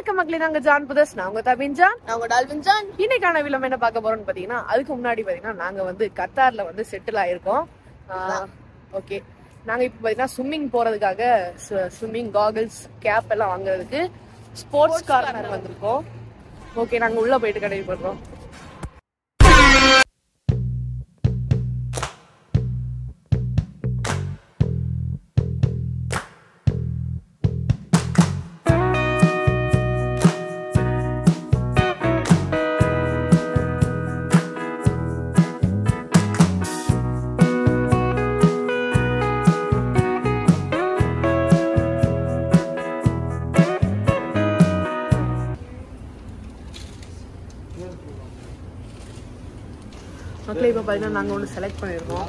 வணக்கம் மக்களே நாங்க ஜான் புதஸ் நான் உங்க தபின் ஜான். அவங்க டால்வின் ஜான். இன்னைக்கான விலம் என்ன பார்க்க போறோம்னு பாத்தீங்கன்னா அதுக்கு முன்னாடி பாத்தீங்கன்னா நாங்க வந்து கத்தார்ல வந்து செட்டில் ஆயிருக்கோம். ஓகே நாங்க இப்ப பாத்தீங்கன்னா ஸ்விம்மிங் போறதுக்காக ஸ்விம்மிங் காகல்ஸ் கேப் எல்லாம் வாங்குறதுக்கு ஸ்போர்ட்ஸ் கார்னர் வந்திருக்கோம். ஓகே நாங்க உள்ள போயிட்டு பண்றோம் மக்களே இப்ப பாத்தீங்கன்னா நாங்க ஒன்று செலக்ட் பண்ணிருக்கோம்.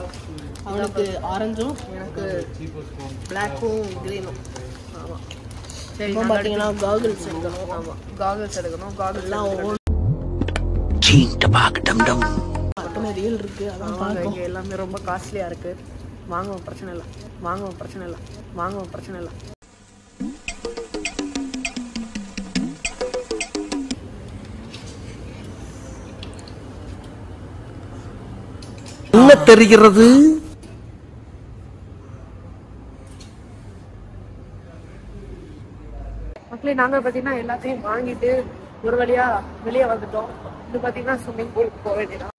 அவனுக்கு ஆரஞ்சும் எனக்கு பிளாக்கும் கிரீனும் ஆமா. சரி இப்போ பார்த்தீங்கன்னா காகுல்ஸ் எடுக்கணும். ஆமா. காகல்ஸ் எடுக்கணும். காகல்ஸ் எல்லாம் ஒவ்வொன்று மட்டுமே ரியல் இருக்கு அதான் இங்க எல்லாமே ரொம்ப காஸ்ட்லியா இருக்கு. வாங்குவோம் பிரச்சனை இல்லை. வாங்குவோம் பிரச்சனை இல்லை. வாங்குவோம் பிரச்சனை இல்லை. என்ன தெரிகிறது? மக்களே நாங்க பாத்தீங்கன்னா எல்லாத்தையும் வாங்கிட்டு ஒரு வழியா வெளியே வந்துட்டோம். இது பாத்தீங்கன்னா ஸ்விம்மிங் பூலுக்கு போக வேண்டியதான்